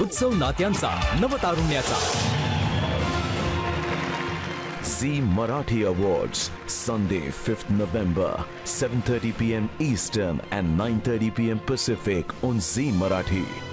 उत्सव नात्यांचा नवतारुण्याचा Z Marathi Awards, Sunday, 5th November, 7:30 p.m. Eastern and 9:30 p.m. Pacific on Z Marathi.